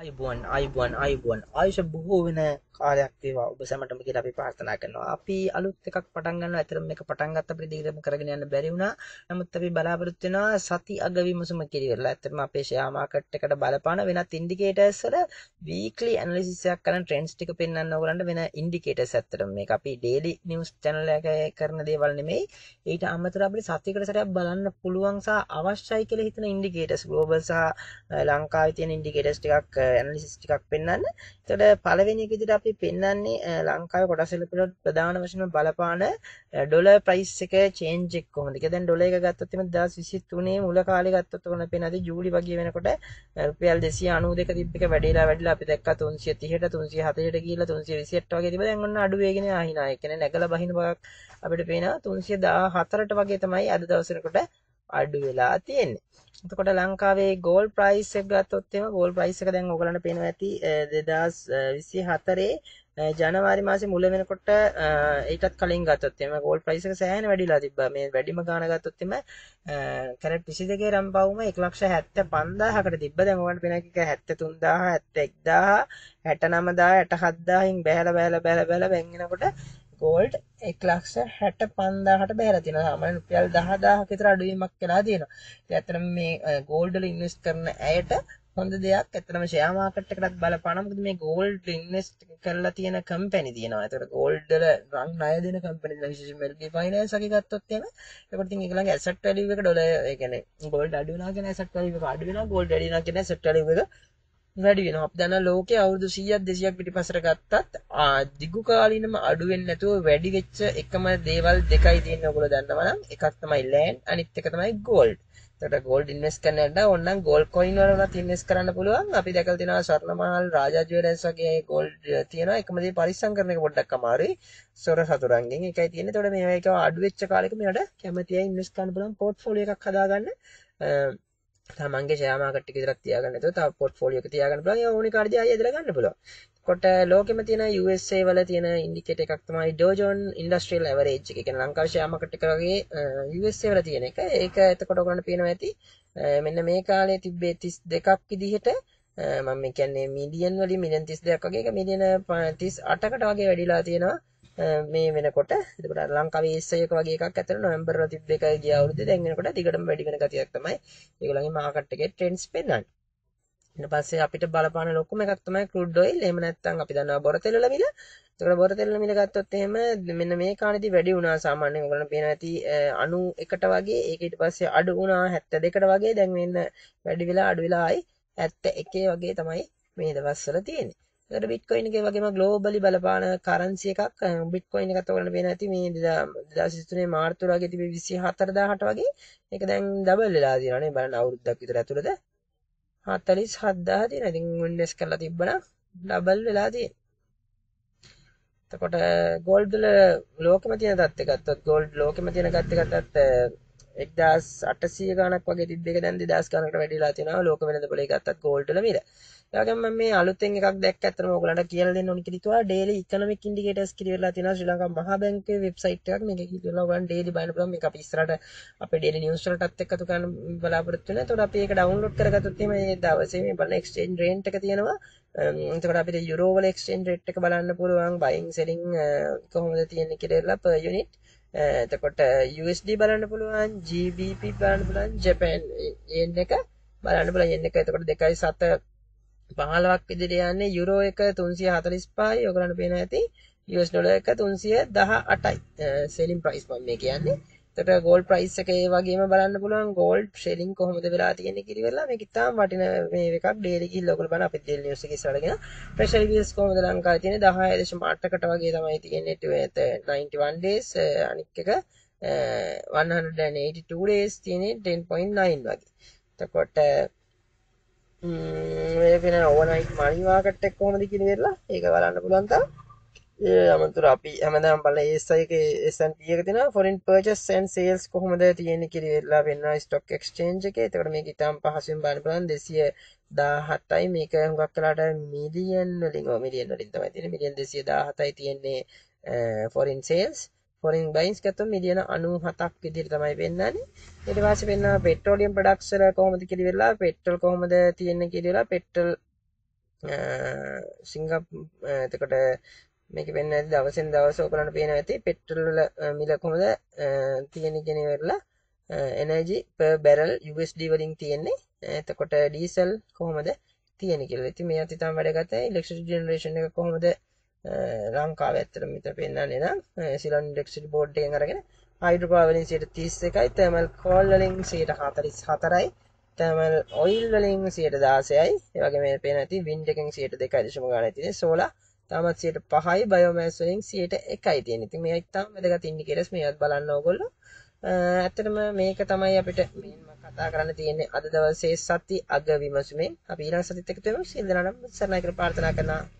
අයිබුවන් අයිබුවන් අයිබුවන් ආයුෂ බොහෝ වෙන කාලයක් වේවා ඔබ සැමටම කියලා අපි ප්‍රාර්ථනා කරනවා. අපි අලුත් එකක් පටන් ගන්නවා. ඇතරම මේක පටන් ගත්ත අපිට දීර්ඝම කරගෙන යන්න බැරි වුණා. නමුත් අපි බලාපොරොත්තු වෙනවා සති අග විමසුම කිරිවෙලා. ඇත්තටම අපේ ෂෙයා මාකට් එකට බලපාන වෙනත් ඉන්ඩිකේටර්ස් වල වීක්ලි ඇනලිසිස් එකක් කරන ට්‍රෙන්ඩ්ස් ටික පෙන්වන්න ඕගලන්ට වෙන ඉන්ඩිකේටර්ස් ඇත්තටම මේක අපි ඩේලි නිවුස් channel එකේ කරන දේවල් නෙමෙයි. ඊට අමතරව අපිට සතියකට සැරයක් බලන්න පුළුවන් සහ අවශ්‍යයි කියලා හිතන ඉන්ඩිකේටර්ස් ග්ලෝබල් සහ ලංකාවේ තියෙන ඉන්ඩිකේටර්ස් ටිකක් ඇනලිසිස් ටිකක් පෙන්වන්න. එතකොට පළවෙනි එක විදිහට අපි පෙන්වන්නේ ලංකාවේ කොටස් වල ප්‍රධාන වශයෙන්ම බලපාන ඩොලර් ප්‍රයිස් එක චේන්ජ් එක කොහොමද? ඒක දැන් ඩොලර් එක ගත්තොත් එimhe 2023 මුල කාලේ ගත්තොත් කොහොමද පේනද? ජූලි වගේ වෙනකොට රුපියල් 292 තිබ්බ එක වැඩිලා වැඩිලා අපි දැක්කා 330ට 340ට ගිහිල්ලා 328 වගේ තිබ්බ. දැන් ඔන්න අඩු වේගෙන ආහිනා. ඒ කියන්නේ නැගලා බහින බවක් අපිට පේනවා 314ට වගේ තමයි අද දවසේකට අඩු වෙලා තියෙන්නේ. එතකොට ලංකාවේ ගෝල් ප්‍රයිස් එක ගත්තොත් එම ගෝල් ප්‍රයිස් එක දැන් ඔයගලන්ට පේනවා ඇති 2024 ජනවාරි මාසේ මුල වෙනකොට ඊටත් කලින් ගත්තොත් එම ගෝල් ප්‍රයිස් එක සෑහෙන වැඩිලා තිබ්බා. මේ වැඩිම ගාණ ගත්තොත් එම කැරට් 22 රම්පවුම 175000කට තිබ්බා. දැන් ඔයගලන්ට පේනවා එක 73000 71000 69000 67000න් බැහැලා බැහැලා බැහැලා බැහැලා වෙන්ගෙනකොට ගෝල්ඩ් එක් ලක්ෂ හැට පන්දාහට බැහලා තියෙනවා. සාමාන්‍ය රුපියල් 10000ක විතර අඩුවීමක් වෙලා තියෙනවා. ඉතින් ඇත්තටම මේ ගෝල්ඩ් වල ඉන්වෙස්ට් කරන අයට හොඳ දෙයක්. ඇත්තටම ෂෙයා මාකට් එකටත් බලපානවා. මොකද මේ ගෝල්ඩ් ඉන්වෙස්ට් කරලා තියෙන කම්පැනි තියෙනවා. ඒතකොට ගෝල්ඩ් වල රන් ණය දෙන කම්පැනි තියෙනවා. විශේෂයෙන්ම LP ෆයිනෑන්ස් වගේ ගත්තොත් එහෙම. ඒකට ඉතින් ඒගොල්ලන්ගේ ඇසට් වැලියු එක ඩොලර් ඒ කියන්නේ ගෝල්ඩ් අඩු වෙනවා කියන ඇසට් වැලියු එක අඩු වෙනවා. ගෝල්ඩ් වැඩි වෙනවා කියන ඇසට් වැලියු එක වැඩි වෙනවා. අපි දන්නා ලෝකයේ අවුරුදු 100ක් 200ක් පිටිපස්සට ගත්තත් දිගු කාලිනම අඩු වෙන්නේ නැතුව වැඩි වෙච්ච එකම දේවල් දෙකයි තියෙන්නේ ඔයගොල්ලෝ දන්නවා නම් එකක් තමයි ලෑන්ඩ් අනිත් එක තමයි ගෝල්ඩ්. එතකොට ගෝල්ඩ් ඉන්වෙස්ට් කරන්න යන්න ඕනනම් ගෝල්ඩ් කොයින් වල උනත් ඉන්වෙස්ට් කරන්න පුළුවන්. අපි දැකලා තියෙනවා ස්වර්ණමහල් රාජා ජුවෙලර්ස් වගේ ගෝල්ඩ් තියෙනවා. එකම දේ පරිස්සම් කරන එක පොඩ්ඩක් අමාරුයි. සොර සතුරන්ගෙන් එකයි තියෙන්නේ. එතකොට මේවා එක අඩු වෙච්ච කාලෙක මේවට කැමතියි ඉන්වෙස්ට් කරන්න පුළුවන් පෝර්ට්ෆෝලියෝ එකක් හදාගන්න. තමන්ගේ ෂෙයා මාකට් එක විතරක් තියාගන්න නැතුව තව පෝර්ට්ෆෝලියෝ එක තියාගන්න පුළුවන්. ඒ ඕනි කාර්යය ආයෙ ඇදලා ගන්න පුළුවන්. කොට ලෝකෙම තියෙන USA වල තියෙන ඉන්ඩිකේටර් එකක් තමයි Dow Jones Industrial Average එක. ඒ කියන්නේ ලංකාවේ ෂෙයා මාකට් එක වගේ USA වල තියෙන එක. ඒක එතකොට ඔයගොල්ලන්ට පේනවා ඇති. මෙන්න මේ කාලේ තිබ්බේ 32ක් විදිහට මම කියන්නේ මිලියන් වලින් මිලියන් 32ක් වගේ එක මිලියන 38කට වගේ වැඩිලා තියෙනවා. මේ වෙනකොට එතකොට ලංකාවේ ES එක වගේ එකක් ඇතර නොවැම්බර් වල තිබ්බ එක ගිය අවුරුද්දේ දැන් වෙනකොට දිගටම වැඩි වෙන ගතියක් තමයි ඒගොල්ලන්ගේ මාකට් එකේ ට්‍රෙන්ඩ්ස් පෙන්වන්නේ. ඊට පස්සේ අපිට බලපාන ලොකුම එකක් තමයි ක්‍රූඩ් ඔයිල්. එහෙම නැත්නම් අපි දන්නවා බොර තෙල් වල මිල. එතකොට බොර තෙල් මිල ගත්තොත් එහෙම මෙන්න මේ කාණේදී වැඩි වුණා සාමාන්‍යයෙන් ඔයගොල්ලන් පේනවා ඇති 91ට වගේ ඒක ඊට පස්සේ අඩු වුණා 72ට වගේ දැන් මෙන්න වැඩි වෙලා අඩු වෙලා ආයි 71 වගේ තමයි මේ දවස්වල තියෙන්නේ. එතකොට බිට්කොයින් එකේ වගේම ග්ලෝබලි බලපාන කරන්සි එකක් බිට්කොයින් එකත් ඔයගොල්ලන්ට පේන ඇති මේ 2023 මාර්තු වල වගේ තිබෙ 24000ට වගේ. ඒක දැන් ඩබල් වෙලා තියෙනවා නේ බලන්න අවුරුද්දක් විතර ඇතුළත. 47000 තියෙනවා. ඉතින් ඉන්වෙස්ට් කරලා තිබ්බනම් ඩබල් වෙලා තියෙනවා. එතකොට ගෝල්ඩ් වල ලෝකෙම තියෙන තත්ත්වය ගත්තොත් ගෝල්ඩ් ලෝකෙම තියෙන ගත්ත ගත්තත් 1800 ගණක් වගේ තිබ්බ එක දැන් 2000 ගණකට වැඩිලා තියෙනවා. ලෝක වෙළඳ පොලේ ගත්තත් ගෝල්ඩ් වල මිල. ඒවගේම මම මේ අලුතෙන් එකක් දැක්ක ඇත්තටම ඔයගලන්ට කියලා දෙන්න ඕනි කියලා හිතුවා. ඩේලි ඉකොනොමික් ඉන්ඩිකේටර්ස් කියලා තියෙනවා. ශ්‍රී ලංකා මහා බැංකුවේ වෙබ්සයිට් එකක්. මේක කියලා ඔයගලන්ට ඩේලි බලන්න පුළුවන්. මේක අපි ඉස්සරහට අපේ ඩේලි නිවුස් වලටත් එක්කතු කරන්න බලාපොරොත්තු වෙනවා. එතකොට අපි ඒක ඩවුන්ලෝඩ් කරගත්තොත් එහෙම මේ දවසේ මේ බලන එක්ස්චේන්ජ් රේට් එක තියෙනවා. එතකොට අපිට යුරෝ වල එක්ස්චේන්ජ් රේට් එක බලන්න පුළුවන්. බයින් සෙලින් කොහොමද තියෙන්නේ කියලා per unit. එතකොට USD බලන්න පුළුවන් GBP බලන්න පුළුවන් ජපන් යෙන් එක බලන්න පුළුවන්. යෙන් එක එතකොට 2.7 පහලවක් විදිහට යන්නේ. යුරෝ එක 345යි ඔයගලන්ට පේන ඇති. US ඩොලර් එක 318යි සෙලින් ප්‍රයිස් මම මේ කියන්නේ. එතකොට ගෝල්ඩ් ප්‍රයිස් එක ඒ වගේම බලන්න පුළුවන්. ගෝල්ඩ් ෂෙලින් කොහොමද වෙලා තියෙන්නේ කියලා මේක ඉතාම වටින මේ එකක්. ඩේලි ගිහිල්ලා ඔයගොල්ලෝ බලන්න අපේ ඩේලි නිවුස් එකේ ඉස්සරහගෙන ප්‍රෙෂර් වීල්ස් කොහොමද ලංකාවේ තියෙන්නේ? 10.8කට වගේ තමයි තියෙන්නේ. 91 days. අනික් එක 182 days තියෙන්නේ 10.9 වගේ. එතකොට වෙන ඕනයිට් මනි මාකට් එක කොහොමද කියන වෙරලා ඒක බලන්න පුළුවන් තා ඒ අමතුර අපි හැමදාම බලන ඒස් එකේ S&P එක තියෙනවා foreign purchase and sales කොහොමද තියෙන්නේ කියලා වෙරලා වෙනවා stock exchange එකේ. ඒකට මේක ඉතාම පහසුවෙන් බලන්න පුළුවන්. 217යි මේක හුඟක් කලකට මිලියන් වලින් ඔව් මිලියන් වලින් තමයි තියෙන්නේ. මිලියන් 217යි තියෙන්නේ foreign sales. ෆොරින් බයින්ස් ගත්තොත් මිලියන 97ක් විදිහට තමයි පෙන්වන්නේ. ඊට පස්සේ පෙන්වනවා පෙට්‍රෝලියම් ප්‍රොඩක්ට්ස් වල කොහොමද කියලා පෙට්‍රල් කොහොමද තියෙන්නේ කියලා පෙට්‍රල් සිංගප් එතකොට මේක වෙන්න ඇති දවසෙන් දවස ඔයගලන්ට පේනවා ඇති. පෙට්‍රල් වල මිල කොහමද තියෙන කියන ඉවරලා එනර්ජි per barrel USD වලින් තියෙන්නේ. එතකොට ඩීසල් කොහොමද තියෙන කියලා. ඉතින් මේ අති තමයි වැඩගත් ඉලෙක්ට්‍රිසිටි ජෙනරේෂන් එක කොහොමද ලංකාවේ ඇත්තට මෙතන පෙන්නන්නේ නම් සිලන් ඉලෙක්ට්‍රිසිටි බෝඩ් එකෙන් අරගෙන හයිඩ්‍රෝ පවර් වලින් 31යි තර්මල් කෝල් වලින් 44යි තර්මල් ඔයිල් වලින් 16යි ඒ වගේ මේ පේන ඇති වින්ඩ් එකෙන් 2.2 ගානක් තියෙන්නේ. සෝලා තාමත් 5යි බයෝමෑස් වලින් 1යි තියෙන්නේ. ඉතින් මේක තමයි වැදගත් ඉන්ඩිකේටර්ස් මේවත් බලන්න ඕගොල්ලෝ. ඇත්තටම මේක තමයි අපිට කතා කරන්න තියෙන්නේ අද දවසේ සති අග විමසුමෙන් අපි ඊළඟ සතිත් එක්ක තුමු සියලු දෙනාටම සරණයි කියලා ප්‍රාර්ථනා කරනවා